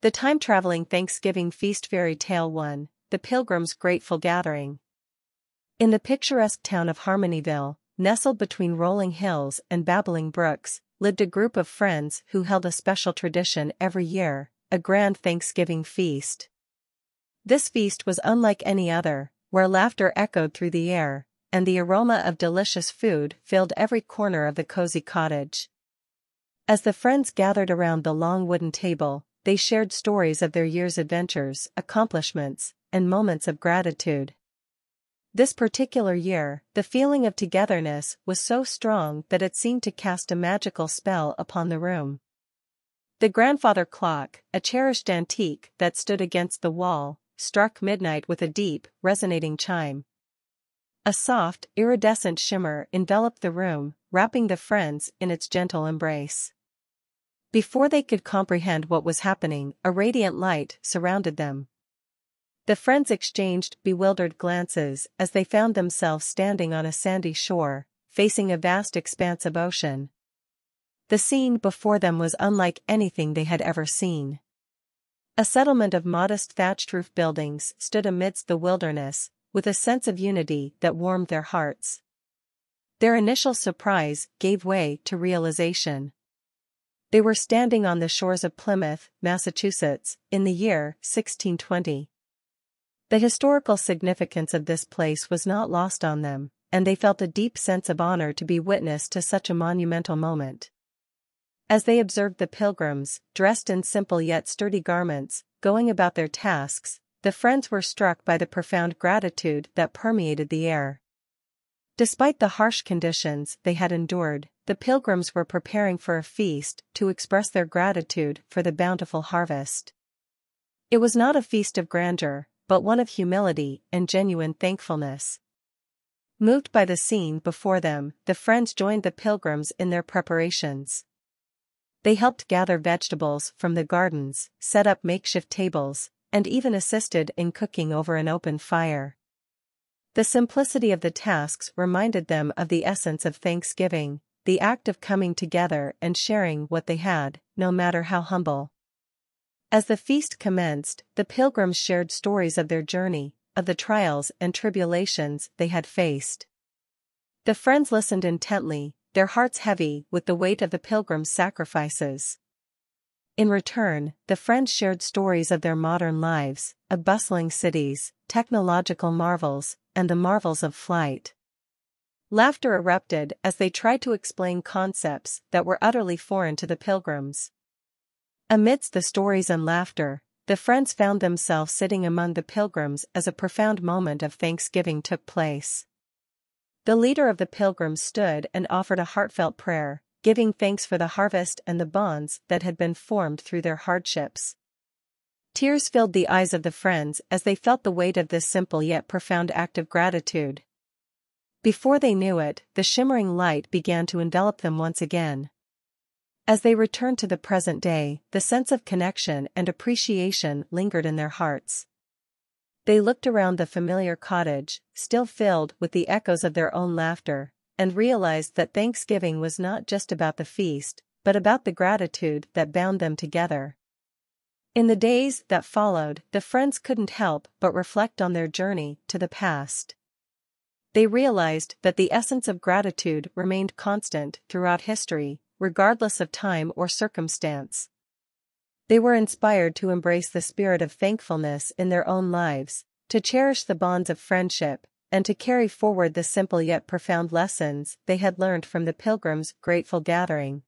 The time-traveling Thanksgiving feast fairy tale 1, The Pilgrims' Grateful Gathering. In the picturesque town of Harmonyville, nestled between rolling hills and babbling brooks, lived a group of friends who held a special tradition every year, a grand Thanksgiving feast. This feast was unlike any other, where laughter echoed through the air, and the aroma of delicious food filled every corner of the cozy cottage. As the friends gathered around the long wooden table, they shared stories of their year's adventures, accomplishments, and moments of gratitude. This particular year, the feeling of togetherness was so strong that it seemed to cast a magical spell upon the room. The grandfather clock, a cherished antique that stood against the wall, struck midnight with a deep, resonating chime. A soft, iridescent shimmer enveloped the room, wrapping the friends in its gentle embrace. Before they could comprehend what was happening, a radiant light surrounded them. The friends exchanged bewildered glances as they found themselves standing on a sandy shore, facing a vast expanse of ocean. The scene before them was unlike anything they had ever seen. A settlement of modest thatched roof buildings stood amidst the wilderness, with a sense of unity that warmed their hearts. Their initial surprise gave way to realization. They were standing on the shores of Plymouth, Massachusetts, in the year 1620. The historical significance of this place was not lost on them, and they felt a deep sense of honor to be witness to such a monumental moment. As they observed the pilgrims, dressed in simple yet sturdy garments, going about their tasks, the friends were struck by the profound gratitude that permeated the air. Despite the harsh conditions they had endured, the pilgrims were preparing for a feast to express their gratitude for the bountiful harvest. It was not a feast of grandeur, but one of humility and genuine thankfulness. Moved by the scene before them, the friends joined the pilgrims in their preparations. They helped gather vegetables from the gardens, set up makeshift tables, and even assisted in cooking over an open fire. The simplicity of the tasks reminded them of the essence of Thanksgiving, the act of coming together and sharing what they had, no matter how humble. As the feast commenced, the pilgrims shared stories of their journey, of the trials and tribulations they had faced. The friends listened intently, their hearts heavy with the weight of the pilgrims' sacrifices. In return, the friends shared stories of their modern lives, of bustling cities, technological marvels, and the marvels of flight. Laughter erupted as they tried to explain concepts that were utterly foreign to the pilgrims. Amidst the stories and laughter, the friends found themselves sitting among the pilgrims as a profound moment of thanksgiving took place. The leader of the pilgrims stood and offered a heartfelt prayer, giving thanks for the harvest and the bonds that had been formed through their hardships. Tears filled the eyes of the friends as they felt the weight of this simple yet profound act of gratitude. Before they knew it, the shimmering light began to envelop them once again. As they returned to the present day, the sense of connection and appreciation lingered in their hearts. They looked around the familiar cottage, still filled with the echoes of their own laughter, and realized that Thanksgiving was not just about the feast, but about the gratitude that bound them together. In the days that followed, the friends couldn't help but reflect on their journey to the past. They realized that the essence of gratitude remained constant throughout history, regardless of time or circumstance. They were inspired to embrace the spirit of thankfulness in their own lives, to cherish the bonds of friendship, and to carry forward the simple yet profound lessons they had learned from the pilgrims' grateful gathering.